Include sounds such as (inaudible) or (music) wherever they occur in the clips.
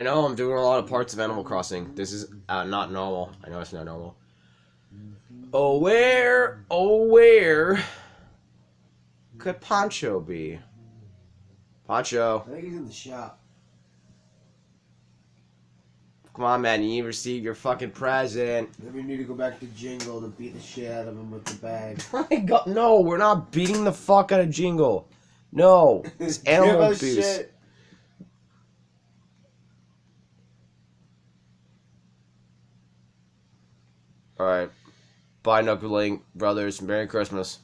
I know I'm doing a lot of parts of Animal Crossing. This is uh, not normal. I know it's not normal. Oh, where, oh, where could Poncho be? Poncho. I think he's in the shop. come on, man. You received your fucking present. Then we need to go back to Jingle to beat the shit out of him with the bag. (laughs) My God, no, we're not beating the fuck out of Jingle. No, (laughs) it's animal us abuse. shit. All right, bye, Nookling brothers. Merry Christmas.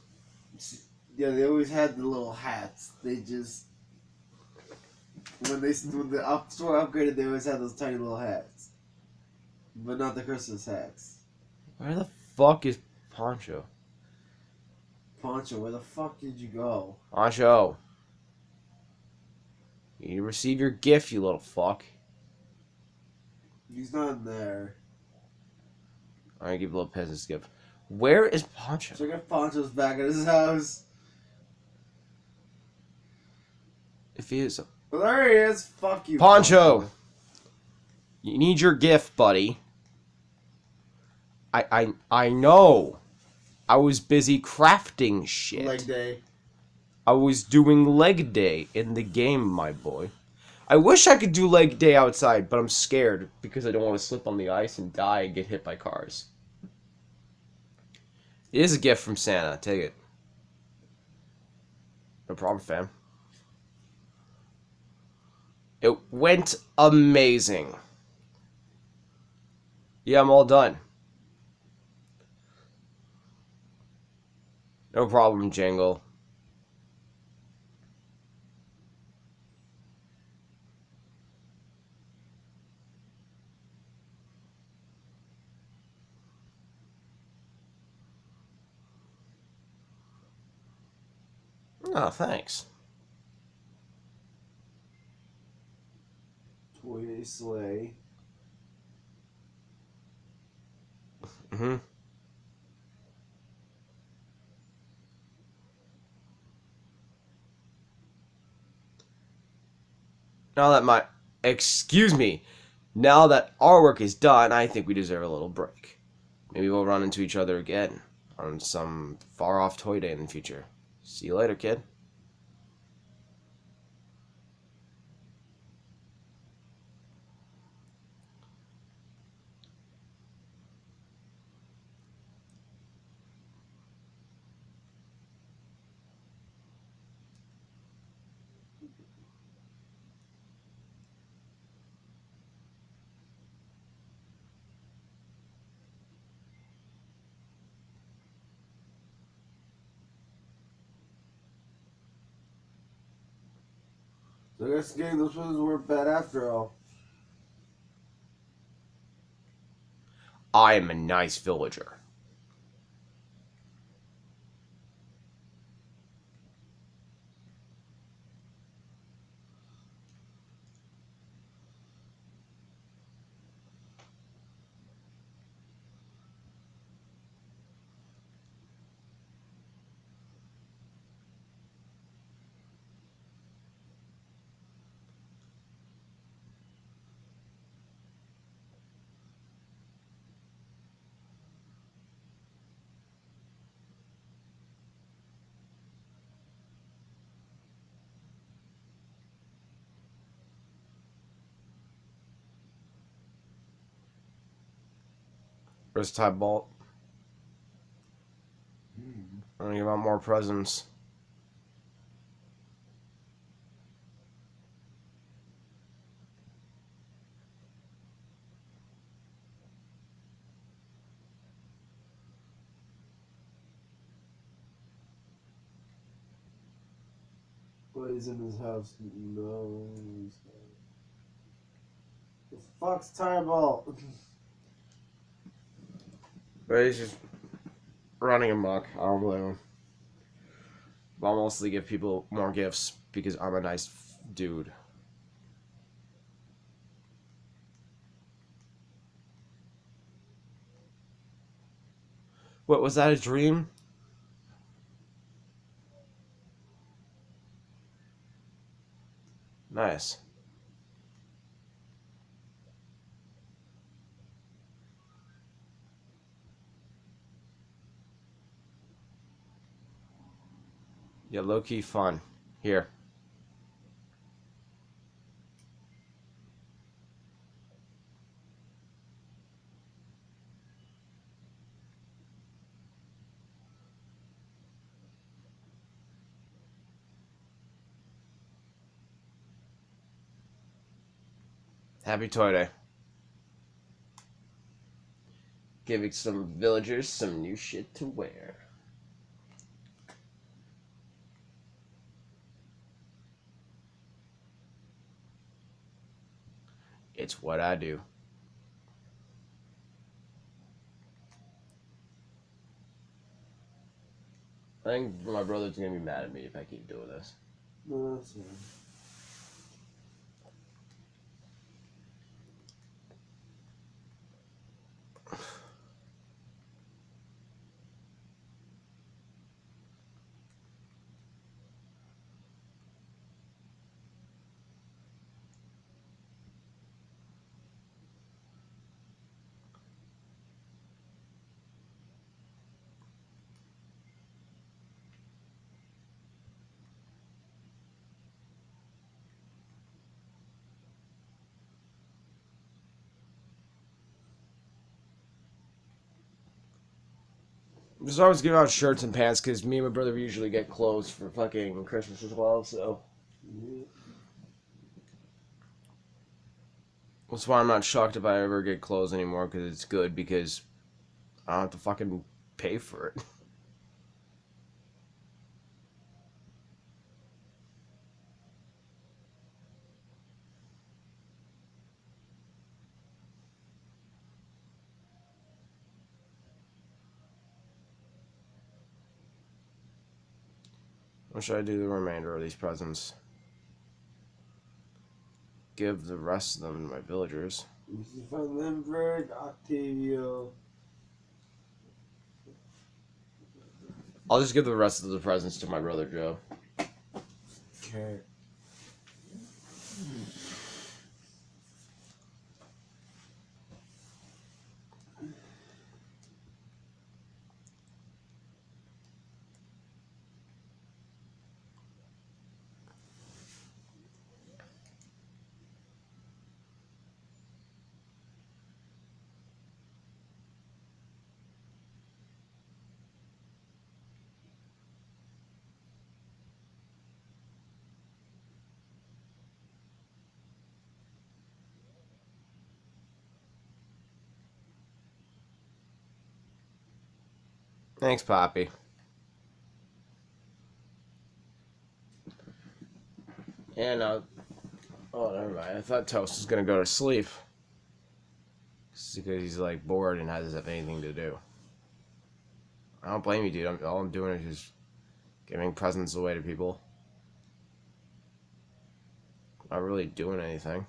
Yeah, they always had the little hats. They just when they when the up store upgraded, they always had those tiny little hats, but not the Christmas hats. Where the fuck is Poncho? Poncho, where the fuck did you go? Poncho. You receive your gift, you little fuck. He's not in there. I'm gonna give a little peasant's gift. Where is Poncho? Check if Poncho's back at his house. If he is, uh, Well, there he is. Fuck you, Poncho. you need your gift, buddy. I I I know. I was busy crafting shit. Leg day. I was doing leg day in the game, my boy. I wish I could do leg day outside, but I'm scared because I don't want to slip on the ice and die and get hit by cars. It is a gift from Santa. Take it. No problem, fam. It went amazing. Yeah, I'm all done. No problem, Jingle. Oh, thanks. Toy sleigh. hmm Now that my excuse me, now that our work is done, I think we deserve a little break. Maybe we'll run into each other again on some far off toy day in the future. See you later, kid. So I guess getting those ones weren't bad after all. I am a nice villager. Where's Tybalt? I'm gonna give out more presents. What is in his house? No. The fuck's Timeball? (laughs) But he's just running amok. I don't blame him. But I'll mostly give people more gifts because I'm a nice dude. What was that a dream? Nice. Yeah, low key fun. Here. Happy Toy Day. Giving some villagers some new shit to wear. It's what I do. I think my brother's gonna be mad at me if I keep doing this. No, that's fine. Just always give out shirts and pants because me and my brother usually get clothes for fucking Christmas as well. So that's why I'm not shocked if I ever get clothes anymore because it's good because I don't have to fucking pay for it. (laughs) What should I do the remainder of these presents? Give the rest of them to my villagers. Mrs. Van Limburg, Octavian. I'll just give the rest of the presents to my brother Joe. Okay. Thanks, Poppy. And uh, oh, never mind. I thought Toast was gonna go to sleep Just because he's like bored and doesn't have anything to do. I don't blame you, dude. I'm, all I'm doing is just giving presents away to people. Not really doing anything.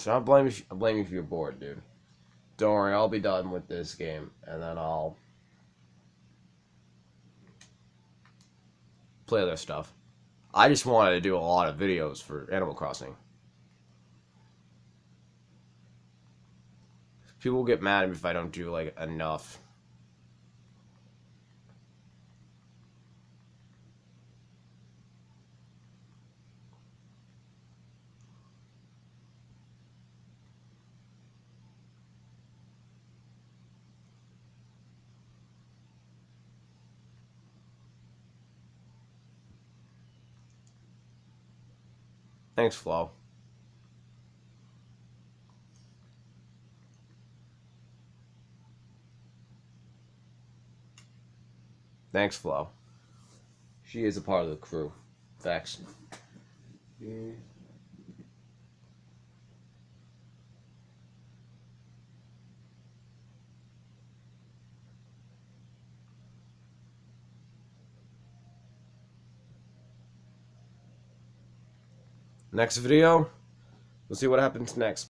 So I blame you. I blame you if you're bored, dude. Don't worry, I'll be done with this game, and then I'll play other stuff. I just wanted to do a lot of videos for Animal Crossing. People get mad at me if I don't do like enough. Thanks, Flo. Thanks, Flo. She is a part of the crew. Thanks. Yeah. Next video, we'll see what happens next.